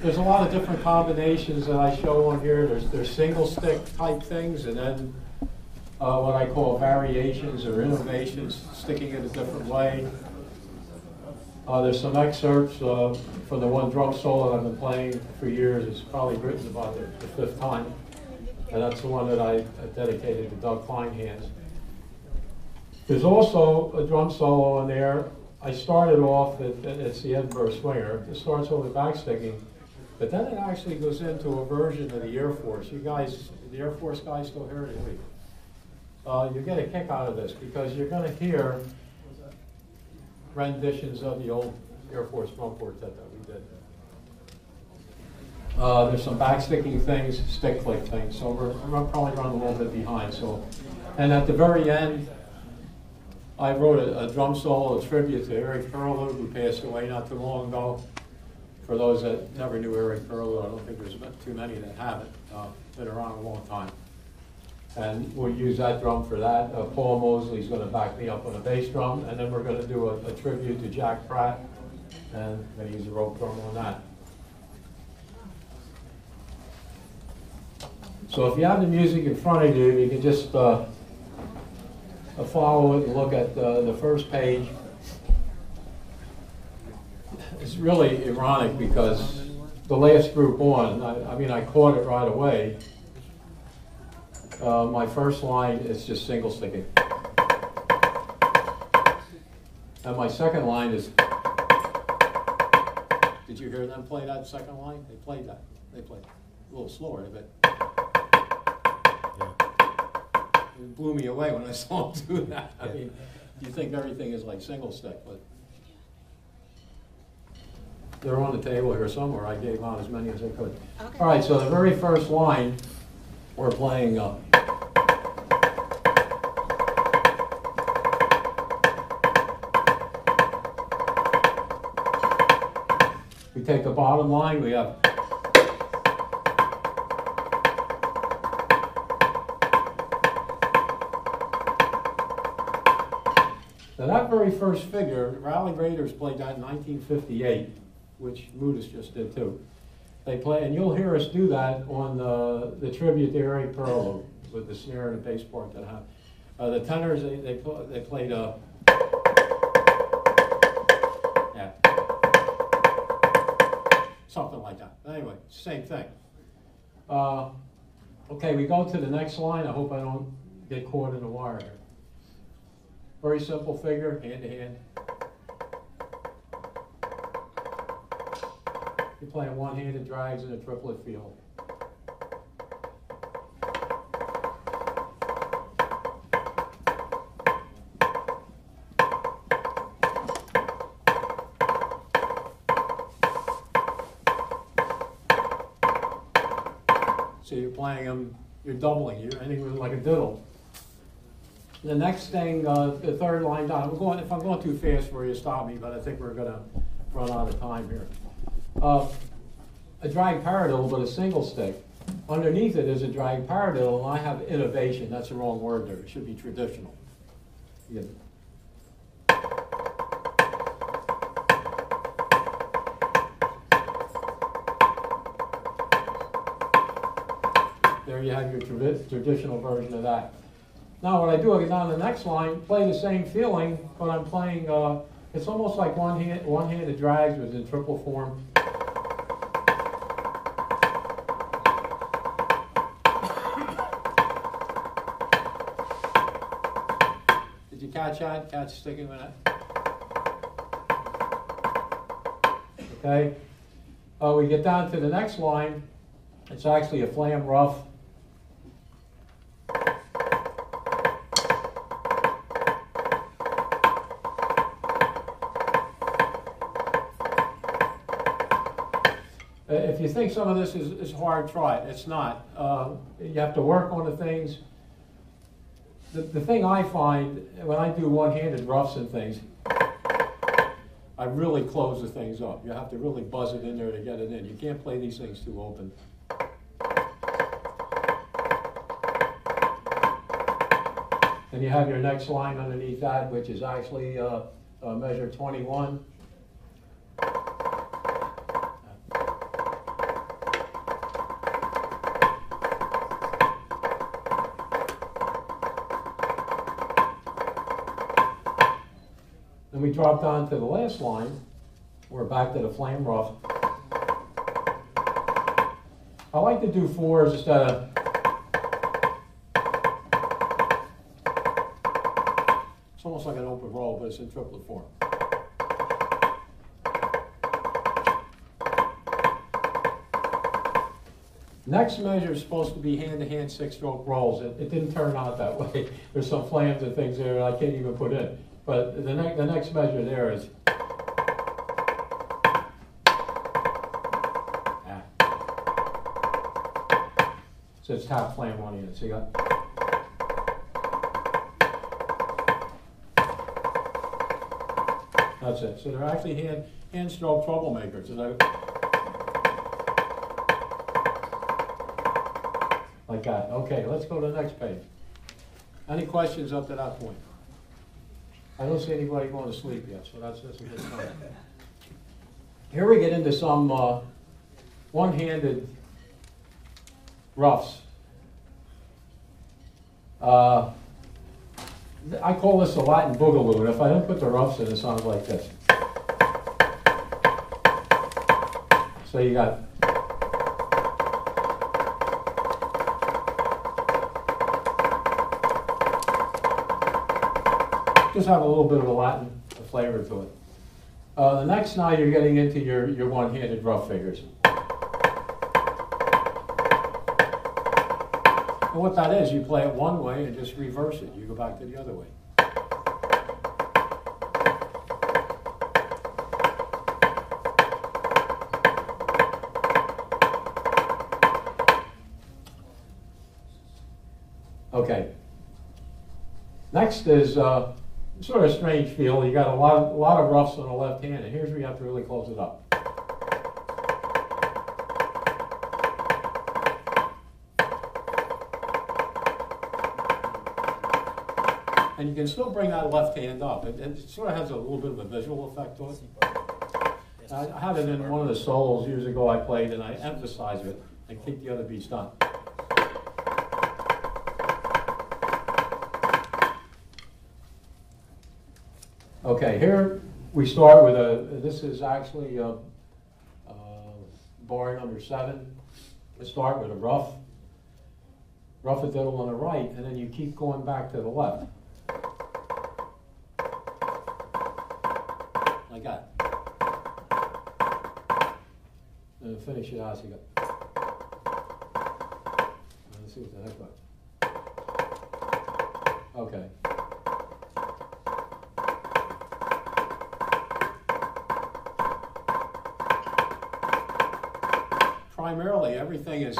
there's a lot of different combinations that I show on here. There's, there's single stick type things and then uh, what I call variations or innovations, sticking it a different way. Uh, there's some excerpts uh, from the one drum solo that I've been playing for years. It's probably written about the, the fifth time. And that's the one that I dedicated to Doug Kleinhans. There's also a drum solo in there. I started off, at, it's the Edinburgh Swinger. It starts with backsticking, but then it actually goes into a version of the Air Force. You guys, the Air Force guys still hear it? Uh, you get a kick out of this because you're going to hear renditions of the old Air Force drum quartet that we did. Uh, there's some backsticking things, stick click things, so we're, we're probably running a little bit behind. So, and at the very end, I wrote a, a drum solo, a tribute to Eric Perilloux, who passed away not too long ago. For those that never knew Eric Perilloux, I don't think there's too many that haven't. Uh, been around a long time. And we'll use that drum for that. Uh, Paul Mosley's going to back me up on a bass drum, and then we're going to do a, a tribute to Jack Pratt, and going to use a rope drum on that. So if you have the music in front of you, you can just uh, uh follow it and look at uh, the first page. It's really ironic because the last group on, I, I mean, I caught it right away. Uh, my first line is just single sticking. And my second line is, did you hear them play that second line? They played that. They played a little slower, but it blew me away when I saw them do that. I mean, you think everything is like single stick, but they're on the table here somewhere. I gave out as many as I could. Okay. All right, so the very first line, we're playing uh, We take the bottom line, we have Now that very first figure, Reilly Raiders played that in 1958, which Mudis just did too. They play, and you'll hear us do that on the, the tribute to Eric Perilloux with the snare and the bass part that I have. Uh, the tenors, they, they, they played a, yeah, something like that. Anyway, same thing. Uh, okay, we go to the next line. I hope I don't get caught in the wire here. Very simple figure, hand to hand. You're playing one-handed drags in a triplet field. So you're playing them, you're doubling, you're ending like a diddle. The next thing, uh, the third line down, I'm going, if I'm going too fast for you, stop me, but I think we're going to run out of time here. A drag paradiddle, but a single stick. Underneath it is a drag paradiddle, and I have innovation. That's the wrong word there. It should be traditional. Yeah. There you have your traditional version of that. Now what I do, I get down to the next line, play the same feeling, but I'm playing, uh, it's almost like one hand, one-handed drags was in triple form. Catch that? Catch sticking with that? Okay. Uh, we get down to the next line. It's actually a flam rough If you think some of this is, is hard, try it. It's not. Uh, you have to work on the things. The, the thing I find when I do one-handed roughs and things, I really close the things up. You have to really buzz it in there to get it in. You can't play these things too open. Then you have your next line underneath that, which is actually uh, uh, measure 21. We drop down to the last line. We're back to the flam rough. I like to do fours instead of It's almost like an open roll, but it's in triplet form. Next measure is supposed to be hand-to-hand six-stroke rolls. It, it didn't turn out that way. There's some flams and things there that I can't even put in. But the, ne- the next measure there is. So it's top flam one unit. So you got. That's it. So they're actually hand, hand stroke troublemakers. Like that. Okay, let's go to the next page. Any questions up to that point? I don't see anybody going to sleep yet, so that's, that's a good sign. Here we get into some uh, one-handed roughs. Uh, I call this a Latin boogaloo, and if I don't put the roughs in, it sounds like this. So you got just have a little bit of a Latin flavor to it. Uh, the next now you're getting into your, your one-handed rough figures. And what that is, you play it one way and just reverse it. You go back to the other way. Okay. Next is uh, sort of a strange feel. You got a lot, a lot of roughs on the left hand, and here's where you have to really close it up. And you can still bring that left hand up. It, it sort of has a little bit of a visual effect to it. I I had it in one of the solos years ago I played, and I emphasized it and keep the other beats done. Okay, here we start with a, this is actually a, uh, bar number seven. Let's start with a rough, rough a diddle on the right, and then you keep going back to the left. Like that. And finish it out, so you go. Let's see what the heck was. Okay. Primarily, everything is,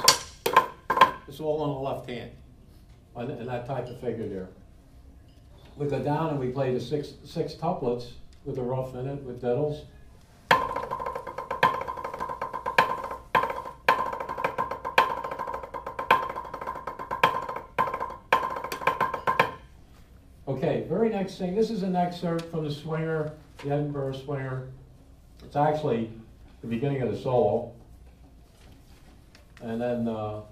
it's all on the left hand, in that type of figure there. We go down and we play the six, six tuplets with the rough in it, with diddles. Okay, very next thing, this is an excerpt from the Swinger, the Edinburgh Swinger. It's actually the beginning of the solo. And then uh,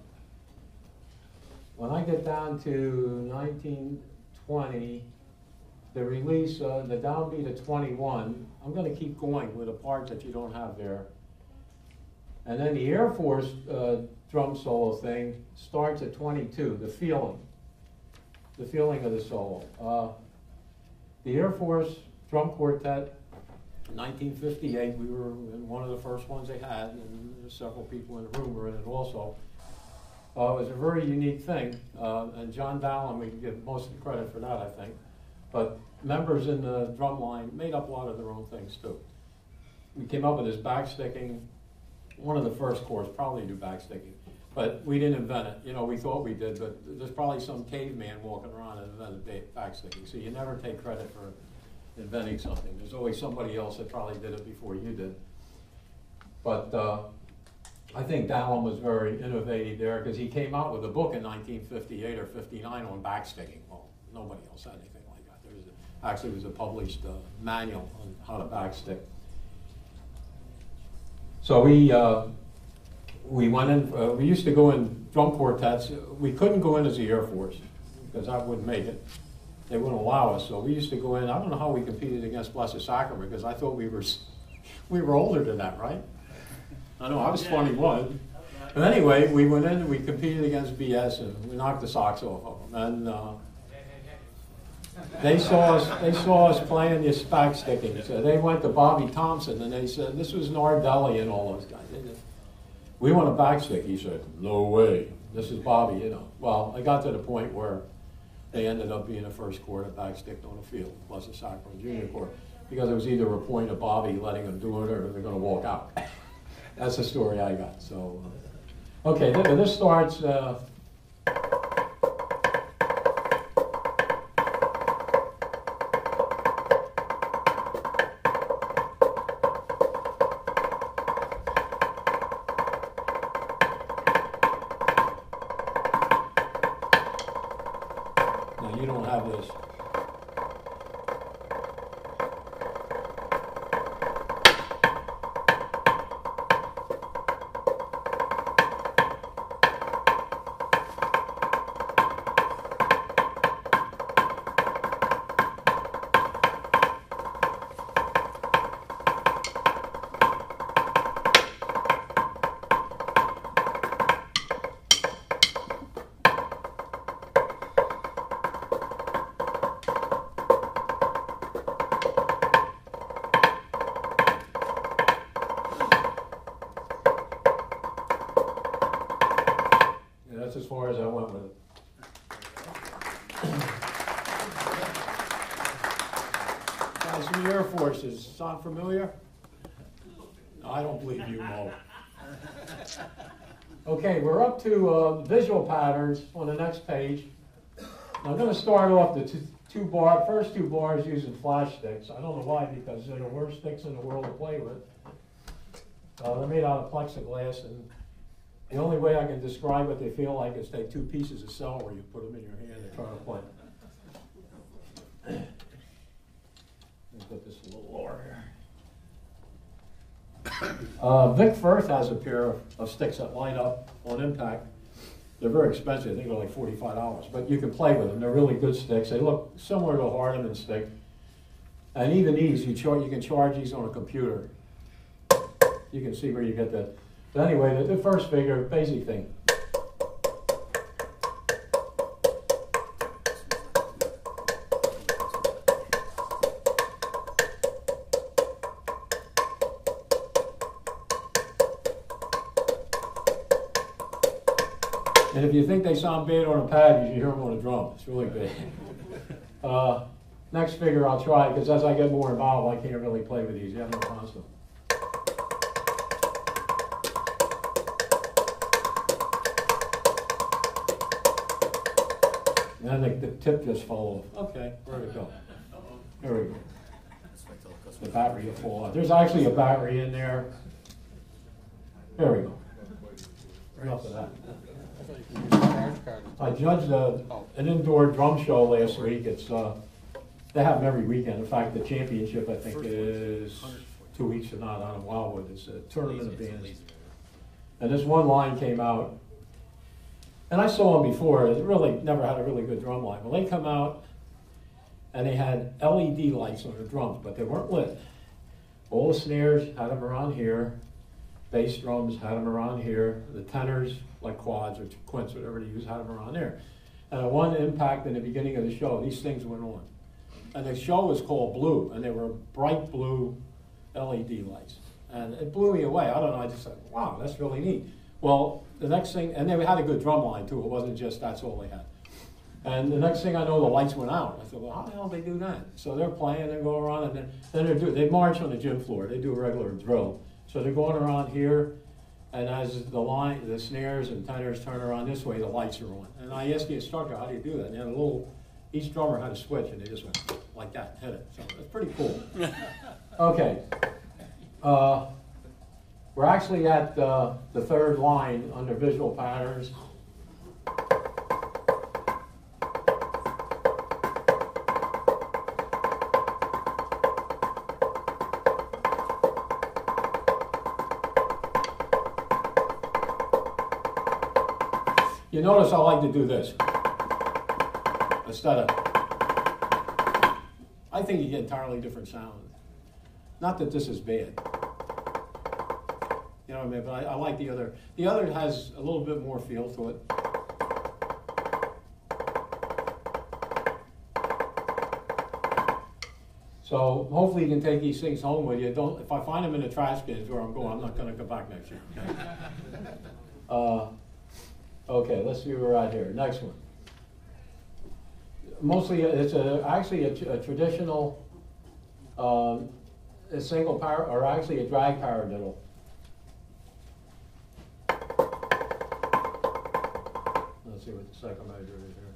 when I get down to 1920, the release, uh, the downbeat of 21, I'm going to keep going with a part that you don't have there. And then the Air Force uh, drum solo thing starts at 22, the feeling, the feeling of the solo. Uh, the Air Force drum quartet 1958, we were one of the first ones they had, and several people in the room were in it also. Uh, it was a very unique thing, uh, and John Dallin, we can give most of the credit for that, I think. But members in the drum line made up a lot of their own things too. We came up with this backsticking, one of the first corps probably do backsticking, but we didn't invent it. You know, we thought we did, but there's probably some caveman walking around and invented backsticking. So you never take credit for inventing something. There's always somebody else that probably did it before you did. But uh, I think Dallin was very innovative there because he came out with a book in 1958 or 59 on backsticking. Well, nobody else had anything like that. There was a, actually was a published uh, manual on how to backstick. So we uh, we went in. Uh, we used to go in drum quartets. We couldn't go in as the Air Force because I wouldn't make it they wouldn't allow us. So we used to go in. I don't know how we competed against Blessed Sacrament because I thought we were we were older than that, right? I know I was 21. But anyway, we went in and we competed against BS and we knocked the socks off of them. And uh, they saw us. They saw us playing this back sticking. So they went to Bobby Thompson and they said this was Nardelli and all those guys. We want a back stick. He said, No way. This is Bobby. You know. Well, I got to the point where they ended up being the first court at back stick on the field, plus the Sacramento Junior Court, because it was either a point of Bobby letting them do it or they're going to walk out. That's the story I got. So, uh, okay, this starts. Uh, sound familiar? I don't believe you, Mo. Okay, we're up to uh, visual patterns on the next page. I'm going to start off the two, two bar, first two bars using flash sticks. I don't know why, because they're the worst sticks in the world to play with. Uh, they're made out of plexiglass, and the only way I can describe what they feel like is take two pieces of celery, you put them in your hand, and try to play. Let me put this a little lower here. Uh, Vic Firth has a pair of, sticks that light up on impact. They're very expensive. I think they're like forty-five dollars, but you can play with them. They're really good sticks. They look similar to a Hardimon stick, and even these you char- you can charge these on a computer. You can see where you get that. But anyway, the, the first figure, basic thing. And if you think they sound bad on a pad, you should hear them on a drum. It's really bad. Uh, next figure I'll try, because as I get more involved, I can't really play with these. You have no constant. And the, the tip just fell off. Okay, where'd it go? There we go. The battery will fall off. There's actually a battery in there. There we go. Enough of that. I judged a, an indoor drum show last week. It's uh, they have them every weekend. In fact, the championship I think is two weeks from now down in Wildwood. It's a tournament of bands. And this one line came out, and I saw them before. Really never had a really good drum line. Well, they come out, and they had LED lights on their drums, but they weren't lit. All the snares had them around here. Bass drums had them around here. The tenors like quads or quints, whatever they use, had them around there. And one impact in the beginning of the show, these things went on. And the show was called Blue, and they were bright blue LED lights. And it blew me away. I don't know, I just said, wow, that's really neat. Well, the next thing, and they had a good drum line too. It wasn't just that's all they had. And the next thing I know, the lights went out. I thought, well, how the hell did they do that? So they're playing, they go around, and then, then they do, they march on the gym floor. They do a regular drill. So they're going around here, and as the line, the snares and tenors turn around this way, the lights are on. And I asked the instructor, how do you do that? And they had a little, each drummer had a switch, and they just went like that, hit it. So it's pretty cool. okay. Uh, we're actually at uh, the third line under visual patterns. You notice I like to do this instead of I think you get entirely different sound. Not that this is bad. But I, I like the other. The other has a little bit more feel to it. So hopefully you can take these things home with you. Don't. If I find them in the trash cans where I'm going, I'm not going to come back next year. uh, okay, let's see we're at here. Next one. Mostly, it's a actually a, a traditional, um, a single power, or actually a drag paradiddle. Let's see what the second measure is here.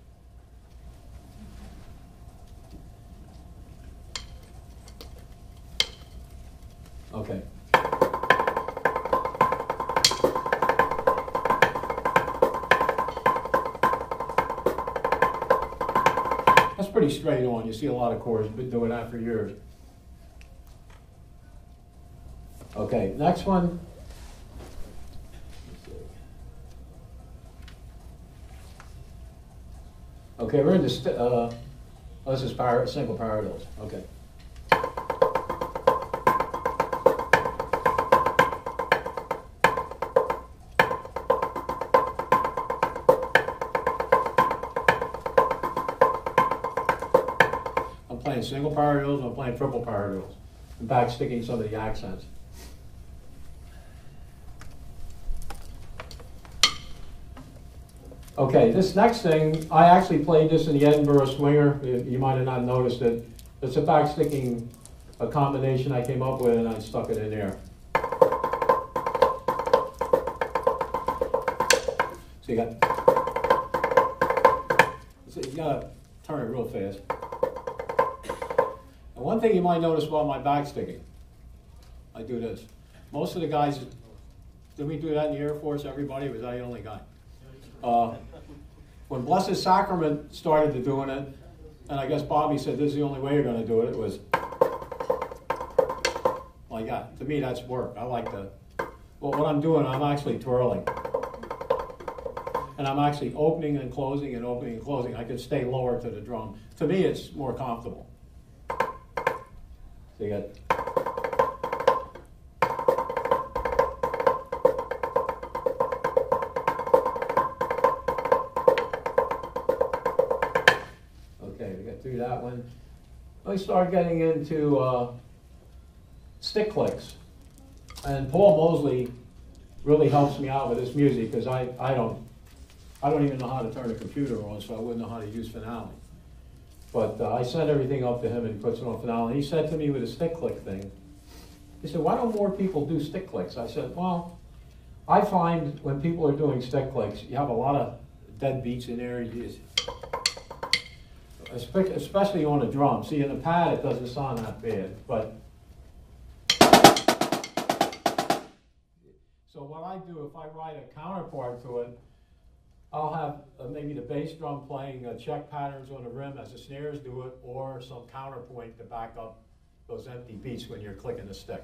Okay. That's pretty straight on. You see a lot of chords been doing that for years. Okay, next one. Okay, we're in this, uh, oh, this is power, single paradiddles. Okay. I'm playing single power paradiddles, I'm playing triple paradiddles. I'm back sticking some of the accents. Okay, this next thing, I actually played this in the Edinburgh Swinger. You might have not noticed it. It's a backsticking a combination I came up with and I stuck it in there. So you got, so you gotta turn it real fast. And one thing you might notice about my backsticking, I do this. Most of the guys, did we do that in the Air Force? Everybody? Was I the only guy? Uh, when Blessed Sacrament started to doing it, and I guess Bobby said this is the only way you're going to do it, it was like that. To me, that's work. I like to. Well, what I'm doing, I'm actually twirling. And I'm actually opening and closing and opening and closing. I can stay lower to the drum. To me, it's more comfortable. So you got. We start getting into uh, stick clicks. And Paul Mosley really helps me out with this music because I, I don't I don't even know how to turn a computer on, so I wouldn't know how to use Finale. But uh, I sent everything up to him and he puts it on Finale. And he said to me with a stick click thing, he said, why don't more people do stick clicks? I said, well, I find when people are doing stick clicks, you have a lot of dead beats in there. You just, especially on a drum. See, in the pad, it doesn't sound that bad, but. So what I do, if I write a counterpart to it, I'll have uh, maybe the bass drum playing uh, check patterns on the rim as the snares do it, or some counterpoint to back up those empty beats when you're clicking the stick.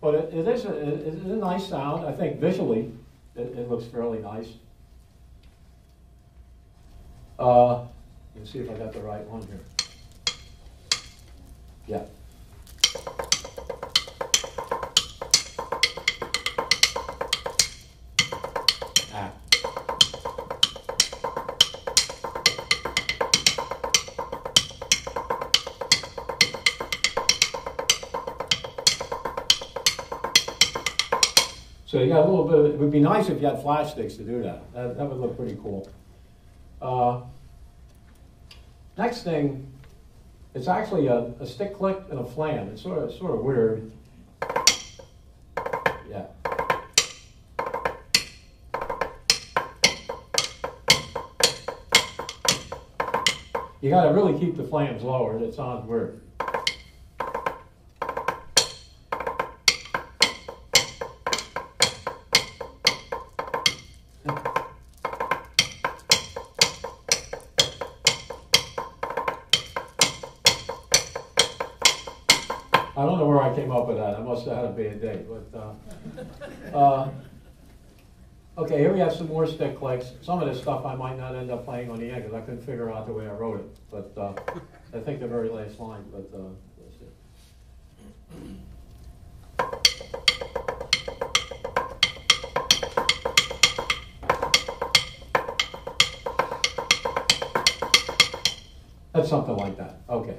But it, it, is a, it is a nice sound. I think visually, it, it looks fairly nice. Uh, let me see if I got the right one here. Yeah. Ah. So you got a little bit, it would be nice if you had flash sticks to do that. That, that would look pretty cool. Uh, next thing, it's actually a, a stick click and a flam. It's sort of, sort of weird. Yeah. You got to really keep the flams lowered. It sounds weird. Up with that. I must have had a bad day, but uh, uh, Okay, here we have some more stick clicks. Some of this stuff I might not end up playing on the end because I couldn't figure out the way I wrote it. But uh, I think the very last line, but uh, let's see. That's something like that, okay.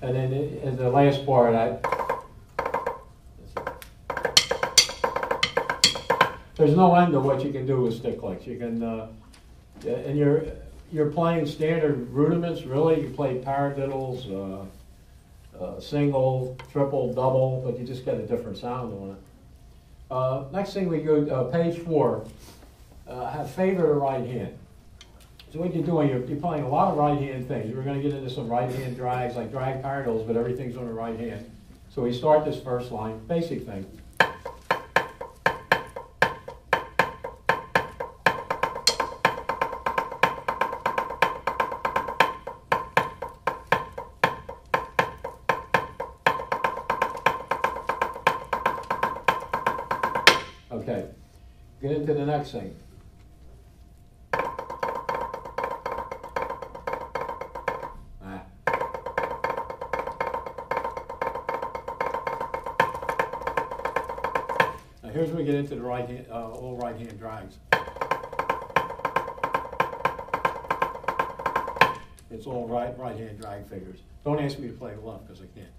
And then in the last part, I, there's no end to what you can do with stick clicks. You can, uh, and you're, you're playing standard rudiments, really. You play paradiddles, uh, uh, single, triple, double, but you just get a different sound on it. Uh, next thing we go, uh, page four, uh, have favor the right hand. So what you're doing, you're, you're playing a lot of right hand things. We're going to get into some right hand drags, like drag paradiddles, but everything's on the right hand. So we start this first line, basic thing. Into the next thing. Ah. Now here's where we get into the right hand, uh, all right hand drags. It's all right, right hand drag figures. Don't ask me to play left, because I can't.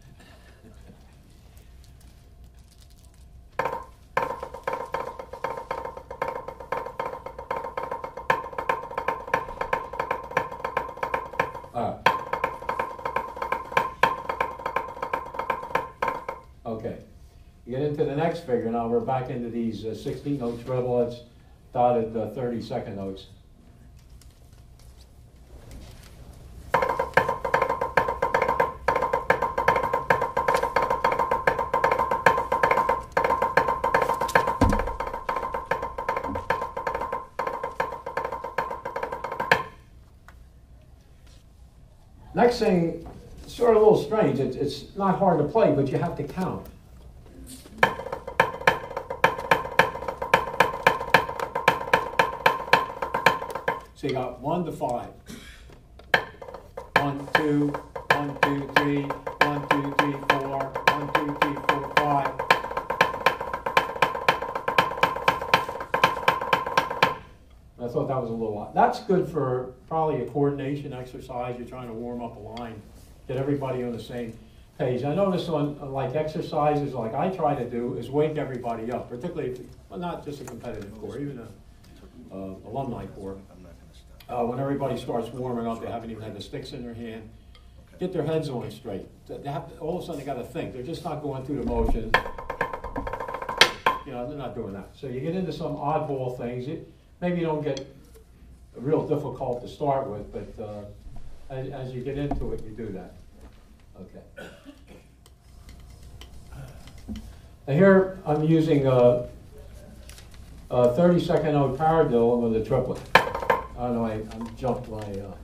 You get into the next figure, now we're back into these uh, sixteen note triplets, dotted uh, thirty second notes. Next thing, sort of a little strange, it's, it's not hard to play, but you have to count. So you got one to five. One, two, one, two, three, one, two, three, four, one, two, three, four, five. I thought that was a little odd. That's good for probably a coordination exercise. You're trying to warm up a line, get everybody on the same page. I notice on like exercises, like I try to do, is wake everybody up, particularly if, well, not just a competitive corps, even a uh, alumni corps. Uh, when everybody starts warming up, they haven't even had the sticks in their hand. Get their heads on straight. They have to, all of a sudden, they got to think. They're just not going through the motions. You know, they're not doing that. So you get into some oddball things. It, maybe you don't get real difficult to start with, but uh, as, as you get into it, you do that. Okay. Now here I'm using a, a 30 second note paradiddle with a triplet. Don't know, I, I jumped my. Uh,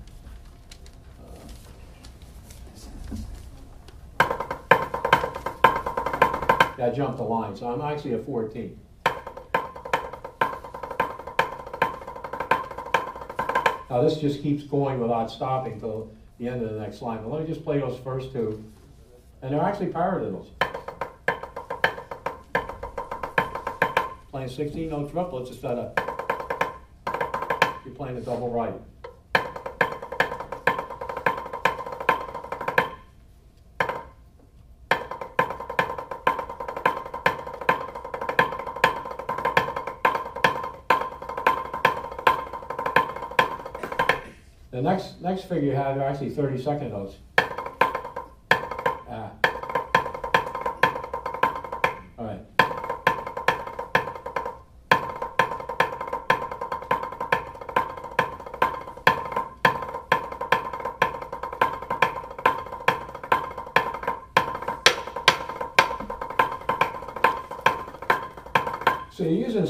uh, I jumped the line, so I'm actually at 14. Now this just keeps going without stopping till the end of the next line. But let me just play those first two, and they're actually paradiddles. Playing 16 note triplets instead of you're playing a double right. The next next figure you have are actually 30 second notes.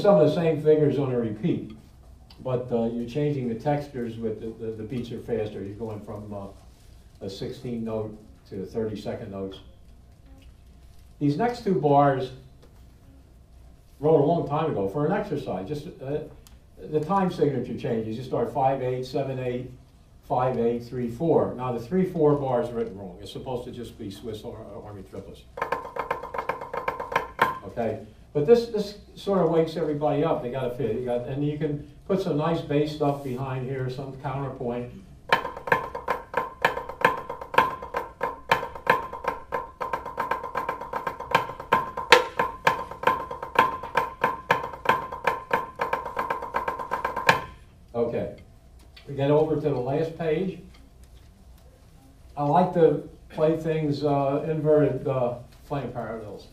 Some of the same figures on a repeat, but uh, you're changing the textures with the, the, the beats are faster. You're going from uh, a 16 note to 30 second notes. These next two bars wrote a long time ago for an exercise. Just uh, the time signature changes. You start 5 8, 7 8, 5 8, 3 4. Now the three four bar is written wrong. It's supposed to just be Swiss Army triplets. Okay, but this this sort of wakes everybody up. They got to fit. You got, and you can put some nice bass stuff behind here, some counterpoint. Okay, we get over to the last page. I like to play things uh, inverted uh, flame parallels,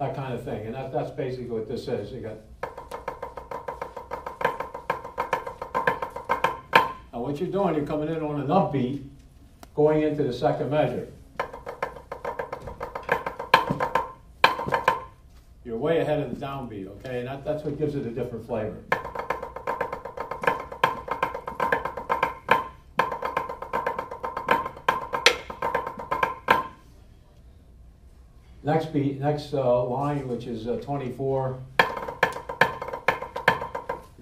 that kind of thing, and that, that's basically what this is. You got. Now, what you're doing, you're coming in on an upbeat, going into the second measure. You're way ahead of the downbeat, okay, and that, that's what gives it a different flavor. Next beat, next uh, line, which is uh, 24. Okay,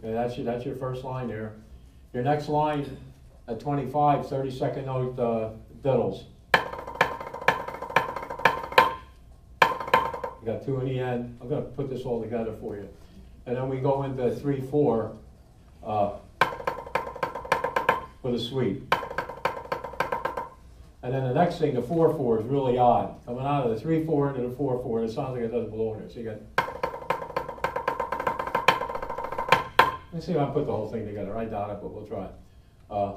that's your, that's your first line there. Your next line at 25, 30 second note uh, diddles. You got two in the end. I'm going to put this all together for you. And then we go into 3 4 uh, with a sweep. And then the next thing, the four four is really odd. Coming out of the three four into the four four, it sounds like it doesn't belong there. So you got. Let's see if I can put the whole thing together. I doubt it, but we'll try. Uh,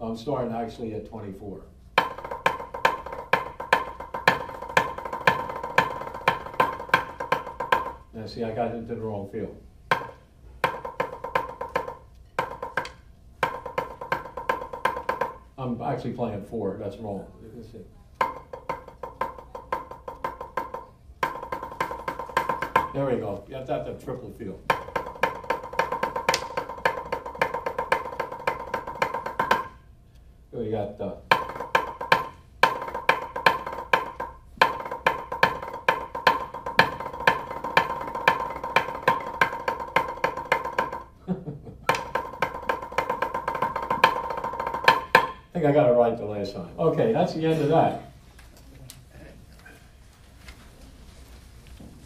I'm starting actually at 24. Now see, I got into the wrong field. I'm actually playing four, that's wrong. Let's see. There we go, you got that, the triple feel. We got, uh, think I got it right the last time. Okay, that's the end of that.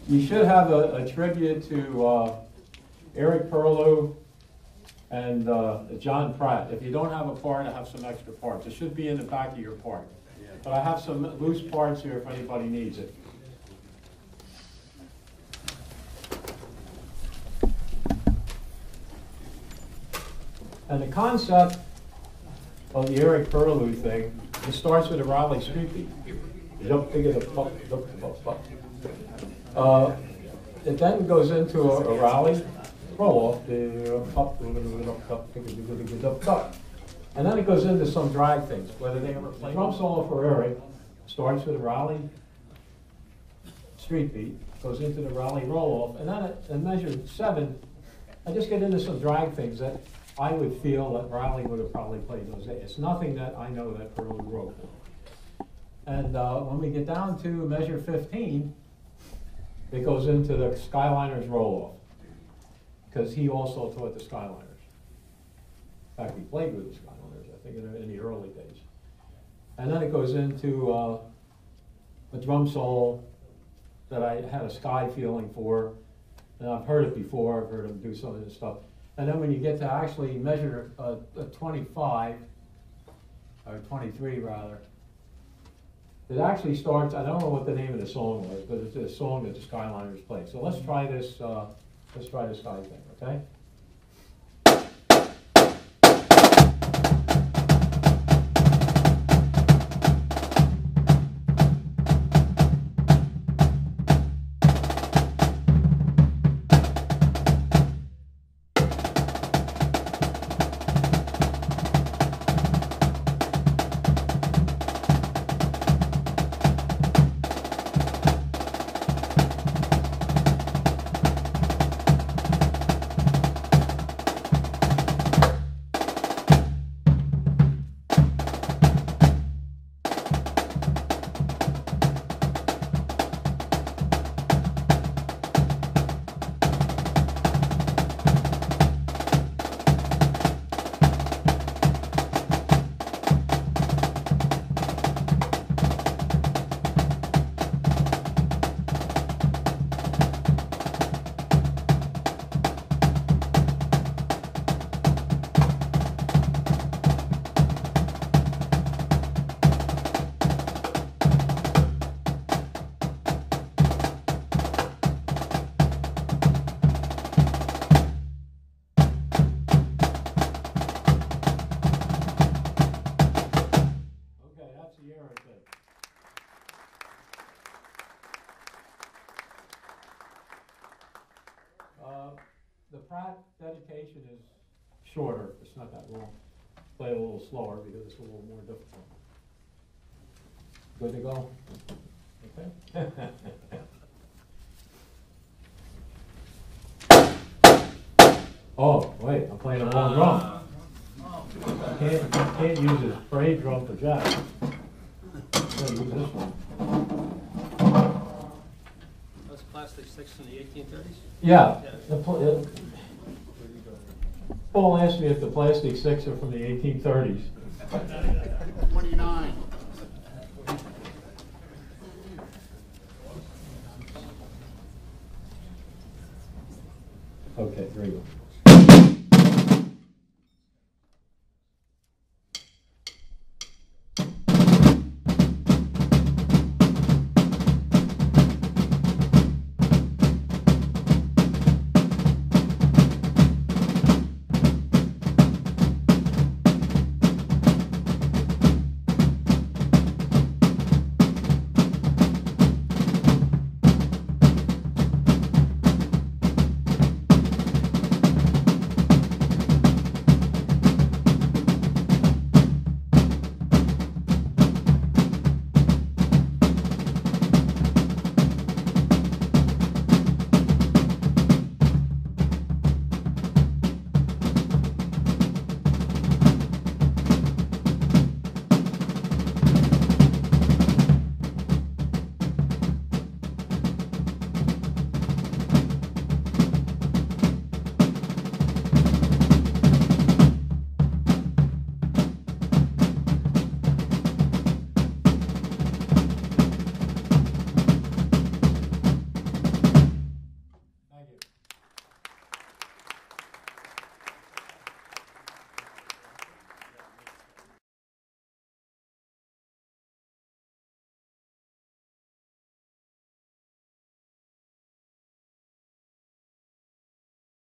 You should have a, a tribute to uh, Eric Perilloux and uh, John Pratt. If you don't have a part, I have some extra parts. It should be in the back of your part. But I have some loose parts here if anybody needs it. And the concept of the Eric Perilloux thing, it starts with a Reilly street beat. Jump, dig it, up, up, up, up, up. Uh, It then goes into a a Reilly roll off. And then it goes into some drag things, whether they ever play drum solo for Eric, starts with a Reilly street beat, goes into the Reilly roll off, and then at, at measure seven, I just get into some drag things that I would feel that Reilly would have probably played those days. It's nothing that I know that Pearl wrote. And uh, when we get down to measure 15, it goes into the Skyliners roll-off, because he also taught the Skyliners. In fact, he played with the Skyliners, I think, in, in the early days. And then it goes into uh, a drum solo that I had a sky feeling for, and I've heard it before. I've heard him do some of this stuff. And then when you get to actually measure a, a 25, or 23 rather, it actually starts, I don't know what the name of the song was, but it's a song that the Skyliners play. So let's try this, uh, let's try this sky thing, okay? Oh, wait, I'm playing the wrong drum. You Can't, you can't use a spray drum for jazz. Use this one. Those plastic sticks from the eighteen thirties? Yeah. the pl- uh, Paul asked me if the plastic sticks are from the eighteen thirties.